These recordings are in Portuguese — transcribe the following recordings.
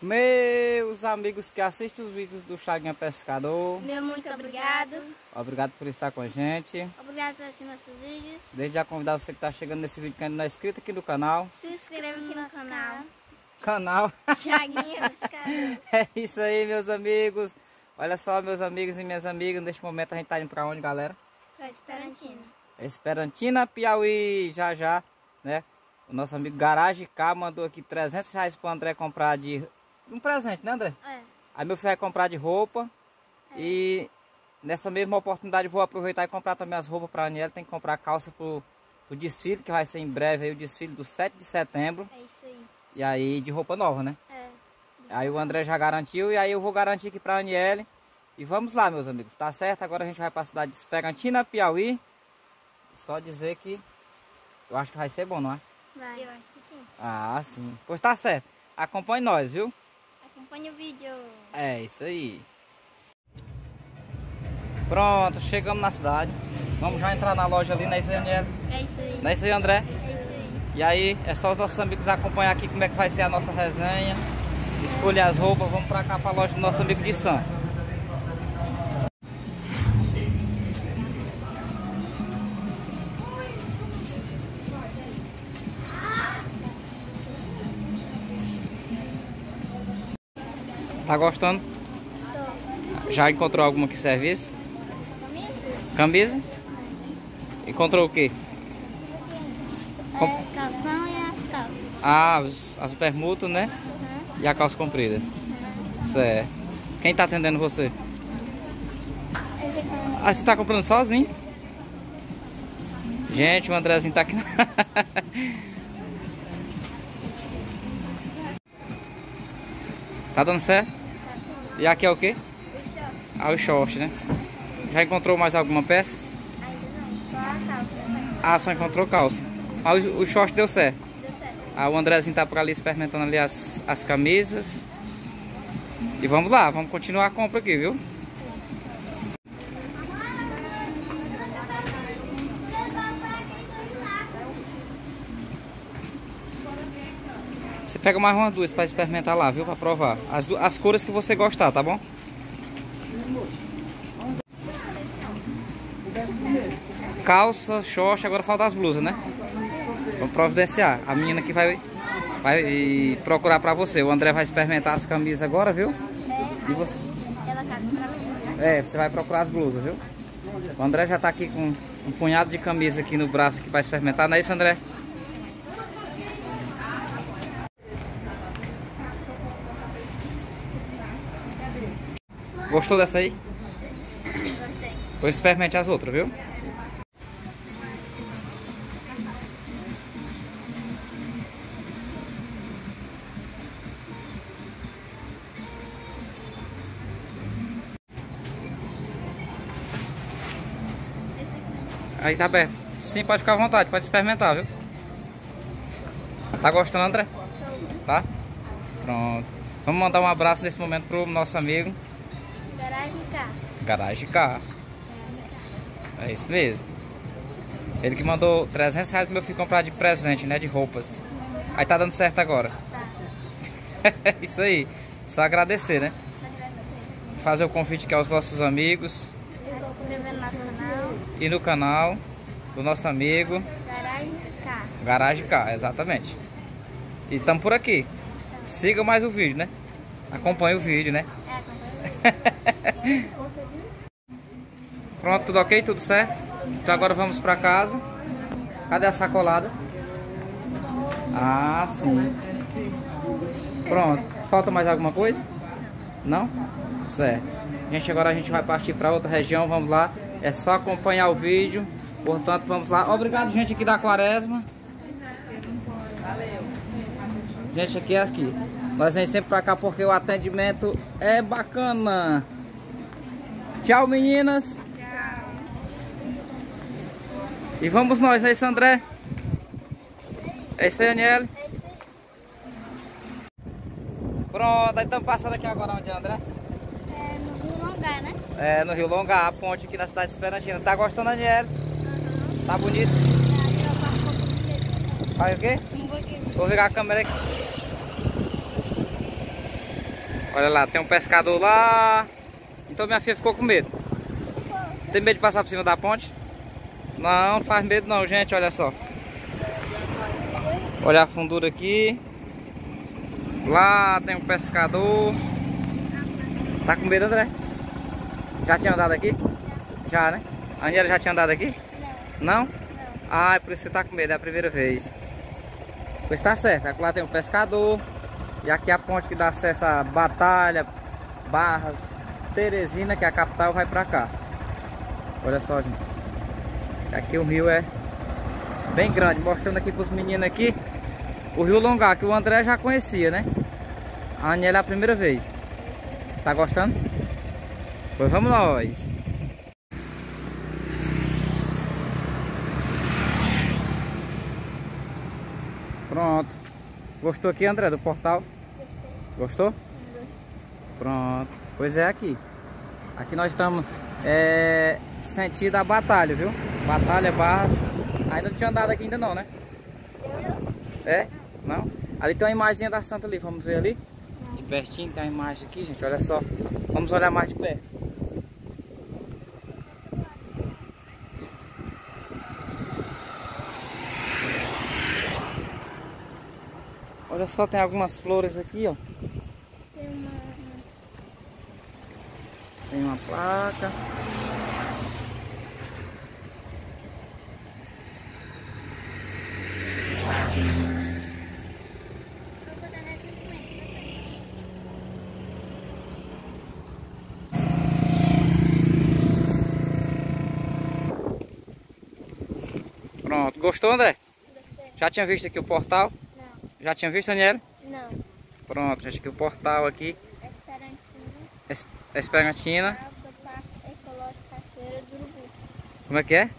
Meus amigos que assistem os vídeos do Chaguinha Pescador. Meu muito obrigado. Obrigado por estar com a gente. Obrigado por assistir nossos vídeos. Desde já convidar você que está chegando nesse vídeo que ainda não é inscrito aqui no canal. Se inscreva aqui no canal. Canal. Chaguinha Pescador. É isso aí, meus amigos. Olha só, meus amigos e minhas amigas. Neste momento a gente tá indo para onde, galera? Pra Esperantina. Esperantina, Piauí, já já, né? O nosso amigo Garage K mandou aqui 300 reais pro André comprar de... Um presente, né, André? É. Aí meu filho vai comprar de roupa. E nessa mesma oportunidade vou aproveitar e comprar também as roupas para a Aniela. Tem que comprar calça pro, pro desfile, que vai ser em breve aí o desfile do 7 de setembro. É isso aí. E aí de roupa nova, né? É. Aí o André já garantiu e aí eu vou garantir aqui para a Aniele. E vamos lá, meus amigos. Tá certo? Agora a gente vai para a cidade de Esperantina, Piauí. Só dizer que eu acho que vai ser bom, não é? Vai. Eu acho que sim. Ah, sim. Pois tá certo. Acompanhe nós, viu? Acompanhe o vídeo. É isso aí. Pronto, chegamos na cidade. Vamos já entrar na loja ali, não é isso aí? É isso aí. Não é isso aí, André? É isso aí. E aí, é só os nossos amigos acompanhar aqui como é que vai ser a nossa resenha. Escolher as roupas, vamos pra cá pra loja do nosso amigo de Sam. Tá gostando? Já encontrou alguma que serviço? Camisa? Encontrou o quê? Com- É, calção e as calças. Ah, os- as bermudas, né? E a calça comprida. Certo. Quem tá atendendo você? Ah, você tá comprando sozinho? Gente, o Andrezinho tá aqui. tá dando certo? E aqui é o quê? Ah, o short, né? Já encontrou mais alguma peça? Ainda não, só a calça. Ah, só encontrou calça. Mas o, o short deu certo. Deu certo. Ah, o Andrezinho tá por ali experimentando ali as, as camisas. E vamos lá, vamos continuar a compra aqui, viu? Pega mais umas duas para experimentar lá, viu? Para provar. As, as cores que você gostar, tá bom? Calça, short, agora falta as blusas, né? Vamos providenciar. A menina que vai, vai procurar pra você. O André vai experimentar as camisas agora, viu? E você, pra mim. é, você vai procurar as blusas, viu? O André já tá aqui com um punhado de camisa aqui no braço aqui pra experimentar, não é isso, André? Gostou dessa aí? Gostei. Pois experimente as outras, viu? Aí tá aberto. Sim, pode ficar à vontade, pode experimentar, viu? Tá gostando, André? Tá? Pronto. Vamos mandar um abraço nesse momento pro nosso amigo Garagem cá. Garagem K. É isso mesmo. Ele que mandou 300 reais pro meu filho comprar de presente, né? De roupas. Aí tá dando certo agora. Tá. isso aí. Só agradecer, né? Só agradecer. Fazer o convite aqui aos nossos amigos. Se inscrever no nosso canal. E no canal do nosso amigo Garagem cá. Garagem K, exatamente. E estamos por aqui. Siga mais o vídeo, né? Acompanhe o vídeo, né? É, acompanha. Pronto, tudo ok? Tudo certo? Então agora vamos pra casa. Cadê a sacolada? Ah, sim. Pronto. Falta mais alguma coisa? Não? Certo. Gente, agora a gente vai partir para outra região. Vamos lá. É só acompanhar o vídeo. Portanto, vamos lá. Obrigado, gente, aqui da Quaresma. Gente, aqui é aqui. Nós vem sempre pra cá porque o atendimento é bacana. Tchau, meninas. E vamos nós, é isso, André? É isso aí, Aniele? Pronto, aí estamos passando aqui agora onde, André? É, no, no Longar, né? É, no Rio Longa, a ponte aqui na cidade de Esperantina. Tá gostando, Aniele? Aham. Tá bonito? Pouquinho. Faz o quê? Um pouquinho. Vou virar a câmera aqui. Olha lá, tem um pescador lá. Então minha filha ficou com medo. Tem medo de passar por cima da ponte? Não, não faz medo não, gente, olha só. Olha a fundura aqui. Lá tem um pescador. Tá com medo, André? Já tinha andado aqui? Já, né? A Aniela já tinha andado aqui? Não, Não? Ah, é por isso que você tá com medo, é a primeira vez. Pois tá certo, aqui lá tem um pescador. E aqui a ponte que dá acesso a Batalha, Barras, Teresina, que é a capital, vai pra cá. Olha só, gente. Aqui o rio é bem grande. Mostrando aqui pros meninos aqui. O Rio Longar, que o André já conhecia, né? A Aniela é a primeira vez. Tá gostando? Pois vamos nós. Pronto. Gostou aqui, André, do portal? Gostou? Pronto. Pois é aqui. Aqui nós estamos é, sentido a batalha, viu? Batalha Barras. Ainda não tinha andado aqui ainda não, né? É? Não? Ali tem uma imagem da Santa ali. Vamos ver ali? De pertinho tem uma imagem aqui, gente. Olha só. Vamos olhar mais de perto. Olha só, tem algumas flores aqui, ó. Tem uma... Tem uma placa. Pronto. Gostou, André? Gostei. Já tinha visto aqui o portal? Não, Já tinha visto, Daniela? não. Pronto, gente, aqui o portal aqui. Esperantina, Es- Esperantina. do Parque Ecológico Cachoeira do Urubu. Como é que é?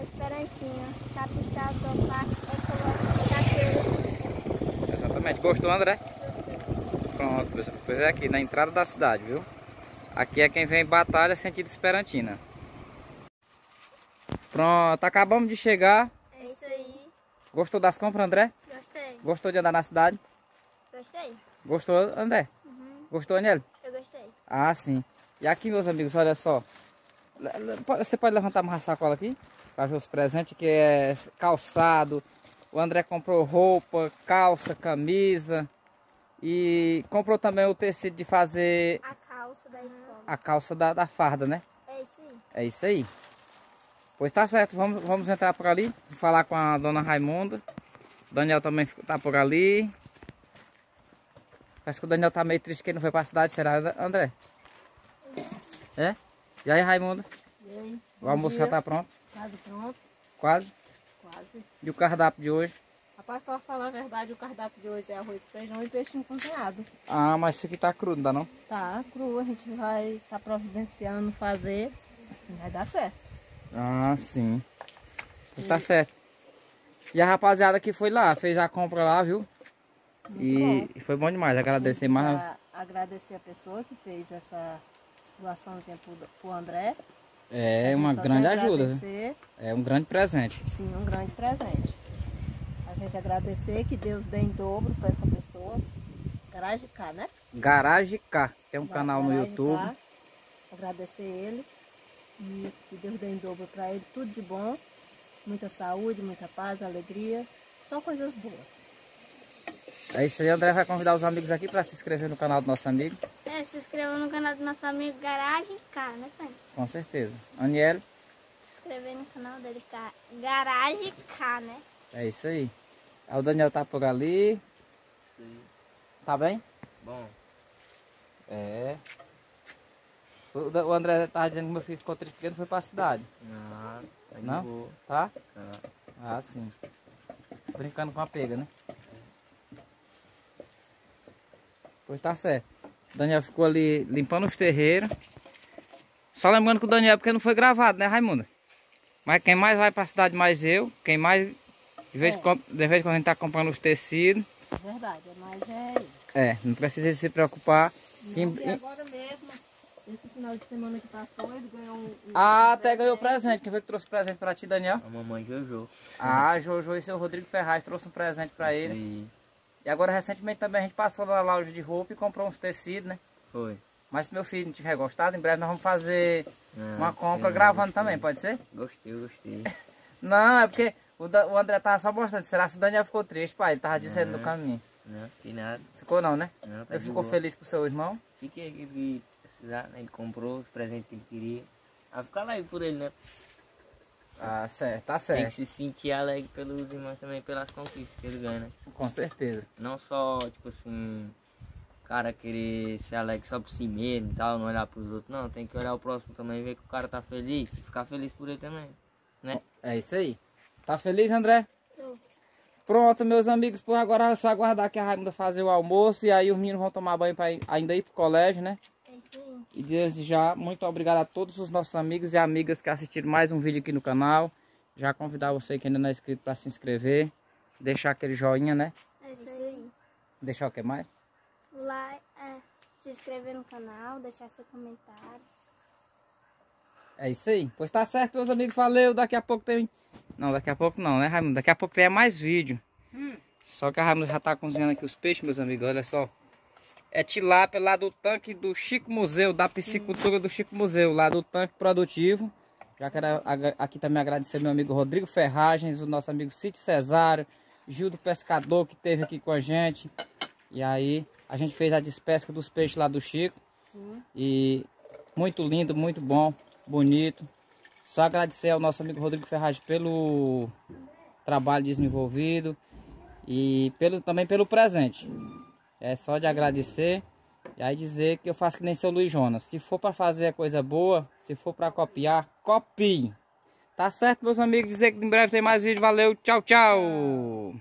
Esperantina, capital do Parque Ecológico Cachoeira. Exatamente. Gostou, André? Pronto, pois- pois é aqui, na entrada da cidade, viu? Aqui é quem vem em batalha sentido Esperantina. Pronto, acabamos de chegar. É isso aí. Gostou das compras, André? Gostei. Gostou de andar na cidade? Gostei. Gostou, André? Uhum. Gostou, Aniele? Eu gostei. Ah, sim. E aqui, meus amigos, olha só. Você pode levantar mais a sacola aqui? Para ver os presentes, que é calçado. O André comprou roupa, calça, camisa. E comprou também o tecido de fazer A calça da escola. a calça da, da farda, né? É isso aí. É isso aí. Pois tá certo, vamos, vamos entrar por ali. Falar com a dona Raimunda. Daniel também tá por ali. Acho que o Daniel tá meio triste que ele não foi pra cidade, será, André? É? E aí, Raimundo? E aí? O almoço já tá pronto? Quase pronto, Quase? quase. E o cardápio de hoje? Rapaz, pra falar a verdade, o cardápio de hoje é arroz, feijão e peixinho cozinhado. Ah, mas isso aqui tá cru, não dá não? Tá cru, a gente vai estar providenciando fazer. Vai dar certo. Ah, sim. Pois tá certo. E a rapaziada que foi lá, fez a compra lá, viu? E, e foi bom demais, agradecer mais. Agradecer a pessoa que fez essa doaçãozinha pro, pro André. É uma grande ajuda, É um grande presente. Sim, um grande presente. A gente agradecer que Deus dê em dobro para essa pessoa. Garagem K, né? Garage K, tem um canal no YouTube. K. Agradecer ele. E que Deus dê em dobro para ele tudo de bom. Muita saúde, muita paz, alegria. Só coisas boas. É isso aí, André vai convidar os amigos aqui para se inscrever no canal do nosso amigo. É, se inscreva no canal do nosso amigo Garagem K, né, pai? Com certeza. Aniele, Se inscrever no canal dele, K. Garagem K, né? é isso aí. Aí o Daniel tá por ali. Tá bem? Bom, É. O, André tava dizendo que meu filho ficou triste porque não foi pra cidade. não, tá Não? boa. Tá? Tá. Ah, sim. Brincando com a pega, né? Pois tá certo. O Daniel ficou ali limpando os terreiros. Só lembrando que o Daniel é porque não foi gravado, né, Raimunda? Mas quem mais vai pra cidade mais eu. Quem mais. De vez, em É. quando- de vez em quando a gente tá comprando os tecidos. É verdade, mas é isso. É, não precisa se preocupar. Não, Em- e agora mesmo, Esse final de semana que passou, ele ganhou um. um Ah, até ganhou presente. Quem foi que trouxe presente pra ti, Daniel? A mamãe Jojo. Ah, Jojo e seu Rodrigo Ferraz trouxe um presente pra ele. E agora, recentemente, também a gente passou na loja de roupa e comprou uns tecidos, né? foi. Mas se meu filho não tiver gostado, em breve nós vamos fazer Ah, uma compra gravando gostei. também, pode ser? Gostei, gostei. Não, é porque o, Da- o André tava só mostrando. Será que o Daniel ficou triste, pai? Ele tava dizendo no caminho. Não, que nada. Ficou não, né? Não, tá Ele ficou boa. feliz com o seu irmão. Fiquei aqui que precisar, né? Ele comprou os presentes que ele queria. Vai ficar alegre por ele, né? Ah, certo, tá Tem certo. que se sentir alegre pelos irmãos também, pelas conquistas que ele ganha, né? Com certeza. Não só, tipo assim, o cara querer ser alegre só por si mesmo e tal, não olhar pros outros. Não, tem que olhar o próximo também, ver que o cara tá feliz e ficar feliz por ele também, né? É isso aí. Tá feliz, André? Tô. Pronto, meus amigos, por agora é só aguardar que a Raimunda fazer o almoço e aí os meninos vão tomar banho para ainda ir pro colégio, né? É isso aí. E desde já, muito obrigado a todos os nossos amigos e amigas que assistiram mais um vídeo aqui no canal. Já convidar você que ainda não é inscrito para se inscrever, deixar aquele joinha, né? É isso aí. Deixar o que mais? Like, é, se inscrever no canal, deixar seu comentário. É isso aí. Pois tá certo, meus amigos. Valeu. Daqui a pouco tem. Não, daqui a pouco não, né, Raimundo? Daqui a pouco tem mais vídeo. Só que a Raimundo já tá cozinhando aqui os peixes, meus amigos. Olha só. É tilápia lá do tanque do Chico Museu, da piscicultura do Chico Museu, lá do tanque produtivo. Já quero aqui também agradecer meu amigo Rodrigo Ferragens, o nosso amigo Sítio Cesário, Gil do Pescador que esteve aqui com a gente. E aí a gente fez a despesca dos peixes lá do Chico. E muito lindo, muito bom, bonito. Só agradecer ao nosso amigo Rodrigo Ferraz pelo trabalho desenvolvido e pelo, também pelo presente. É só de agradecer e aí dizer que eu faço que nem seu Luiz Jonas. Se for para fazer a coisa boa, se for para copiar, copie. Tá certo, meus amigos? Dizer que em breve tem mais vídeo. Valeu, tchau, tchau.